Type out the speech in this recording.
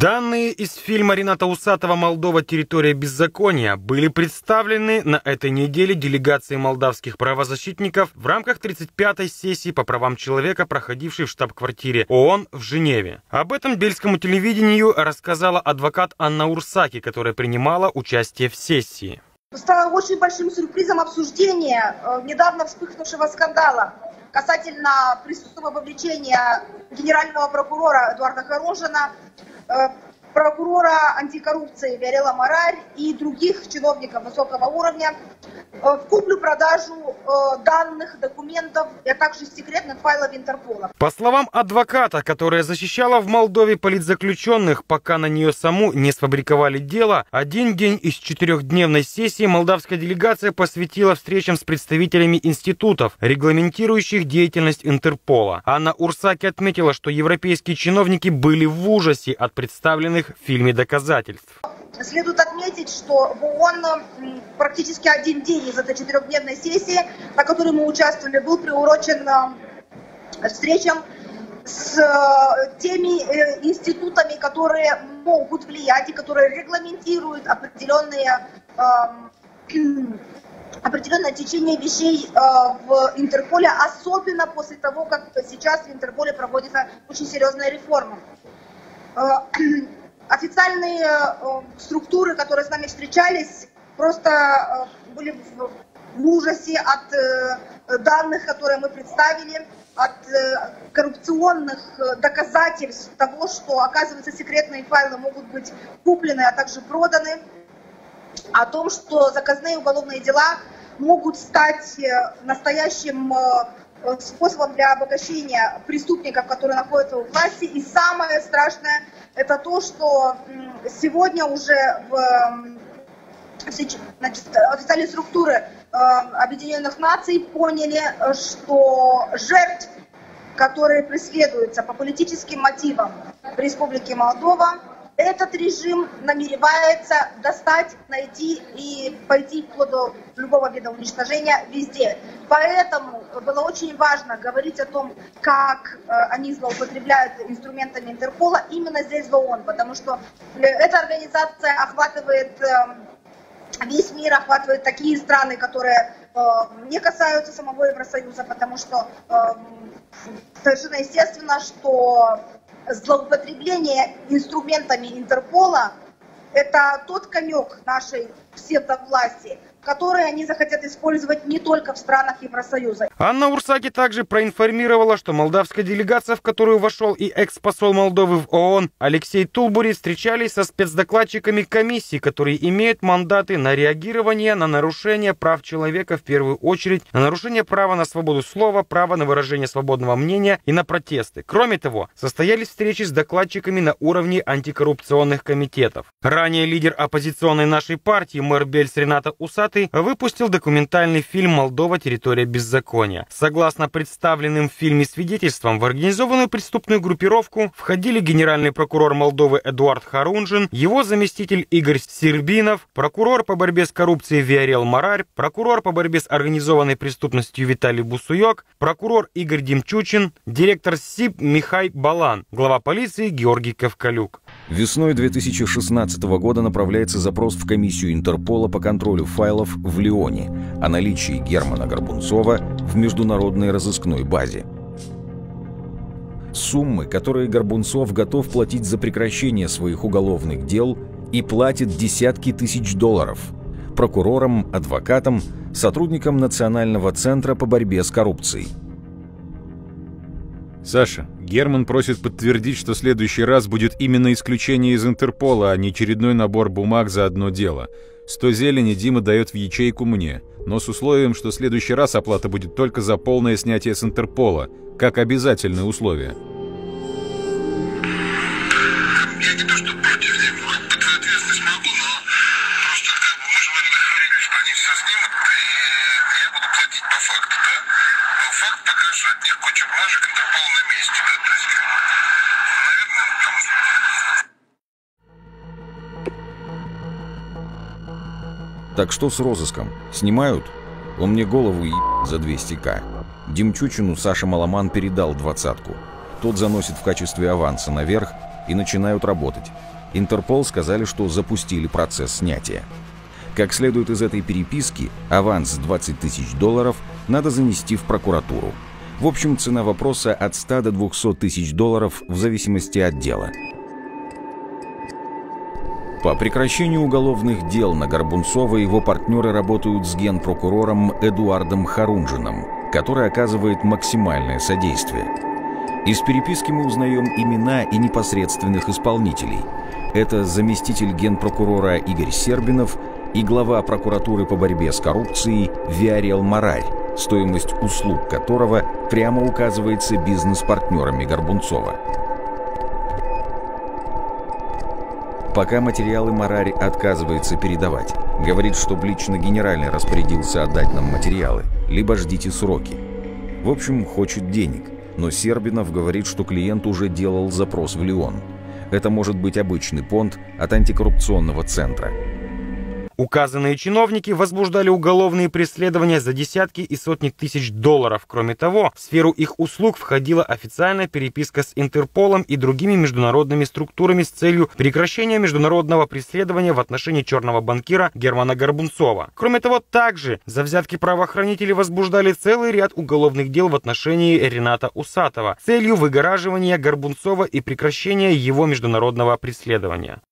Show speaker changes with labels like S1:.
S1: Данные из фильма Рената Усатова «Молдова. Территория беззакония» были представлены на этой неделе делегацией молдавских правозащитников в рамках 35-й сессии по правам человека, проходившей в штаб-квартире ООН в Женеве. Об этом бельскому телевидению рассказала адвокат Анна Урсаки, которая принимала участие в сессии.
S2: Стало очень большим сюрпризом обсуждение э, недавно вспыхнувшего скандала касательно преступного вовлечения генерального прокурора Эдуарда Хорожина Э, прокурора антикоррупции Виарела Мораль и других чиновников высокого уровня. Э, в куплю-продажу э, данных, документов, а также секретных файлов Интерпола.
S1: По словам адвоката, которая защищала в Молдове политзаключенных, пока на нее саму не сфабриковали дело, один день из четырехдневной сессии молдавская делегация посвятила встречам с представителями институтов, регламентирующих деятельность Интерпола. Анна Урсаки отметила, что европейские чиновники были в ужасе от представленных в фильме доказательств.
S2: Следует отметить, что в ООН практически один день из этой четырехдневной сессии, на которой мы участвовали, был приурочен э, встречам с э, теми э, институтами, которые могут влиять и которые регламентируют определенные определенное течение вещей в Интерполе, особенно после того, как сейчас в Интерполе проводится очень серьезная реформа официальные э, структуры, которые с нами встречались, просто э, были в ужасе от э, данных, которые мы представили, от коррупционных доказательств того, что, оказывается, секретные файлы могут быть куплены, а также проданы, о том, что заказные уголовные дела могут стать настоящим способом для обогащения преступников, которые находятся у власти. И самое страшное – это то, что сегодня уже в значит, официальные структуры э, Объединенных Наций поняли, что жертв, которые преследуются по политическим мотивам в Республике Молдова, этот режим намеревается достать, найти и пойти вплоть до любого вида уничтожения везде. Поэтому было очень важно говорить о том, как э, они злоупотребляют инструментами Интерпола именно здесь в ООН, потому что э, эта организация охватывает э, весь мир, охватывает такие страны, которые не касаются самого Евросоюза, потому что совершенно естественно, что злоупотребление инструментами Интерпола – это тот конек нашей псевдовласти – которые они захотят использовать не только в странах Евросоюза.
S1: Анна Урсаки также проинформировала, что молдавская делегация, в которую вошел и экс-посол Молдовы в ООН Алексей Тулбури, встречались со спецдокладчиками комиссии, которые имеют мандаты на реагирование на нарушение прав человека, в первую очередь на нарушение права на свободу слова, права на выражение свободного мнения и на протесты. Кроме того, состоялись встречи с докладчиками на уровне антикоррупционных комитетов. Ранее лидер оппозиционной нашей партии, мэр Бельс Рената Усат, выпустил документальный фильм «Молдова. Территория беззакония». Согласно представленным в фильме свидетельствам, в организованную преступную группировку входили генеральный прокурор Молдовы Эдуард Харунжин, его заместитель Игорь Сербинов, прокурор по борьбе с коррупцией Виарел Марарь, прокурор по борьбе с организованной преступностью Виталий Бусуек, прокурор Игорь Демчучин, директор СИП Михай Балан, глава полиции Георгий Ковкалюк.
S3: Весной 2016 года направляется запрос в комиссию Интерпола по контролю файлов в Лионе о наличии Германа Горбунцова в международной разыскной базе. Суммы, которые Горбунцов готов платить за прекращение своих уголовных дел и платит десятки тысяч долларов прокурорам, адвокатам, сотрудникам Национального центра по борьбе с коррупцией.
S4: Саша, Герман просит подтвердить, что следующий раз будет именно исключение из Интерпола, а не очередной набор бумаг за одно дело. Сто зелени Дима дает в ячейку мне, но с условием, что следующий раз оплата будет только за полное снятие с Интерпола, как обязательное условие. Я не то, что против, я ответственность могу, но просто как бы мы же договорились, что они все снимут, и я буду платить по факту, да? Но факт пока что от них куча бумажек, Интерпол на месте, да? То есть, наверное, там
S3: Так что с розыском? Снимают? Он мне голову и за 200к. Демчучину Саша Маломан передал двадцатку. Тот заносит в качестве аванса наверх, и начинают работать. Интерпол сказали, что запустили процесс снятия. Как следует из этой переписки, аванс 20 тысяч долларов надо занести в прокуратуру. В общем, цена вопроса от 100 до 200 тысяч долларов в зависимости от дела. По прекращению уголовных дел на Горбунцова его партнеры работают с генпрокурором Эдуардом Харунжином, который оказывает максимальное содействие. Из переписки мы узнаем имена и непосредственных исполнителей. Это заместитель генпрокурора Игорь Сербинов и глава прокуратуры по борьбе с коррупцией Виарел Марарь, стоимость услуг которого прямо указывается бизнес-партнерами Горбунцова. Пока материалы Марари отказывается передавать. Говорит, что лично генеральный распорядился отдать нам материалы, либо ждите сроки. В общем, хочет денег, но Сербинов говорит, что клиент уже делал запрос в Лион. Это может быть обычный понт от антикоррупционного центра.
S1: Указанные чиновники возбуждали уголовные преследования за десятки и сотни тысяч долларов. Кроме того, в сферу их услуг входила официальная переписка с Интерполом и другими международными структурами с целью прекращения международного преследования в отношении черного банкира Германа Горбунцова. Кроме того, также за взятки правоохранители возбуждали целый ряд уголовных дел в отношении Рената Усатова с целью выгораживания Горбунцова и прекращения его международного преследования.